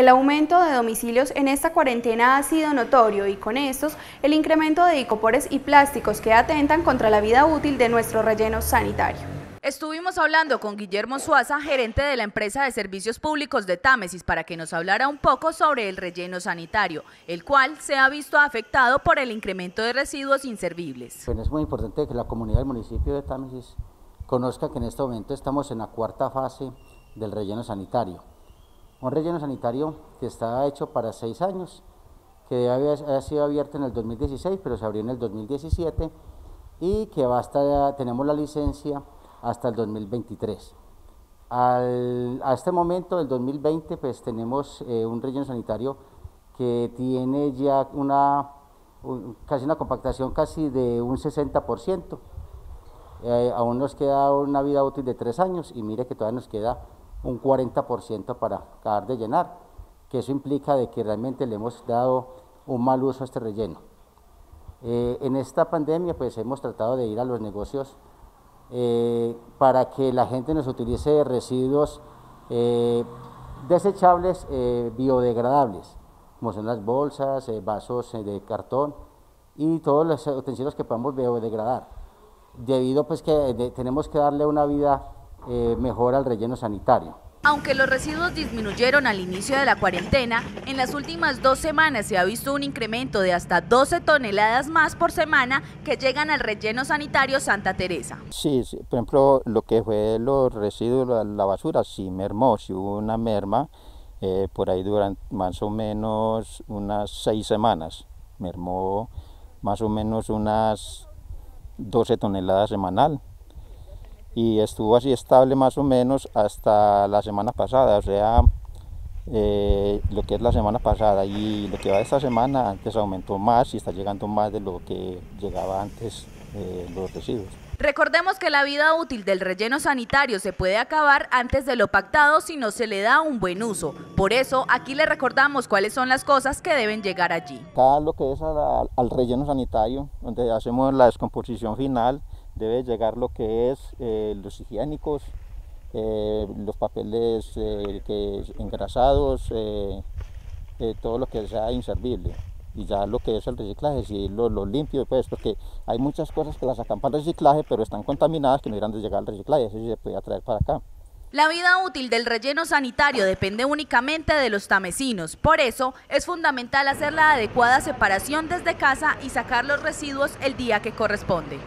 El aumento de domicilios en esta cuarentena ha sido notorio y con estos el incremento de icopores y plásticos que atentan contra la vida útil de nuestro relleno sanitario. Estuvimos hablando con Guillermo Suaza, gerente de la empresa de servicios públicos de Támesis, para que nos hablara un poco sobre el relleno sanitario, el cual se ha visto afectado por el incremento de residuos inservibles. Bueno, es muy importante que la comunidad del municipio de Támesis conozca que en este momento estamos en la cuarta fase del relleno sanitario. Un relleno sanitario que está hecho para seis años, que había, sido abierto en el 2016, pero se abrió en el 2017 y que va tenemos la licencia hasta el 2023. a este momento, del 2020, pues tenemos eh, un relleno sanitario que tiene ya una, casi una compactación casi de un 60%. Eh, aún nos queda una vida útil de tres años y mire que todavía nos queda un 40% para acabar de llenar, que eso implica de que realmente le hemos dado un mal uso a este relleno. Eh, en esta pandemia pues hemos tratado de ir a los negocios eh, para que la gente nos utilice residuos eh, desechables biodegradables, como son las bolsas, vasos de cartón y todos los utensilios que podamos biodegradar, debido pues que tenemos que darle una vida mejor al relleno sanitario. Aunque los residuos disminuyeron al inicio de la cuarentena, en las últimas dos semanas se ha visto un incremento de hasta 12 toneladas más por semana que llegan al relleno sanitario Santa Teresa. Sí, por ejemplo, lo que fue los residuos, la basura, sí mermó, sí hubo una merma, eh, por ahí durante más o menos unas seis semanas, mermó más o menos unas 12 toneladas semanal y estuvo así estable más o menos hasta la semana pasada, o sea, eh, lo que es la semana pasada y lo que va de esta semana antes aumentó más y está llegando más de lo que llegaba antes eh, los residuos. Recordemos que la vida útil del relleno sanitario se puede acabar antes de lo pactado si no se le da un buen uso. Por eso aquí le recordamos cuáles son las cosas que deben llegar allí. Acá lo que es al relleno sanitario, donde hacemos la descomposición final, debe llegar lo que es eh, los higiénicos, eh, los papeles eh, que, engrasados, todo lo que sea inservible. Y ya lo que es el reciclaje, si lo, lo, limpio, pues, porque hay muchas cosas que las sacan para el reciclaje, pero están contaminadas que no irán de llegar al reciclaje, eso sí se puede traer para acá. La vida útil del relleno sanitario depende únicamente de los tamesinos, por eso es fundamental hacer la adecuada separación desde casa y sacar los residuos el día que corresponde.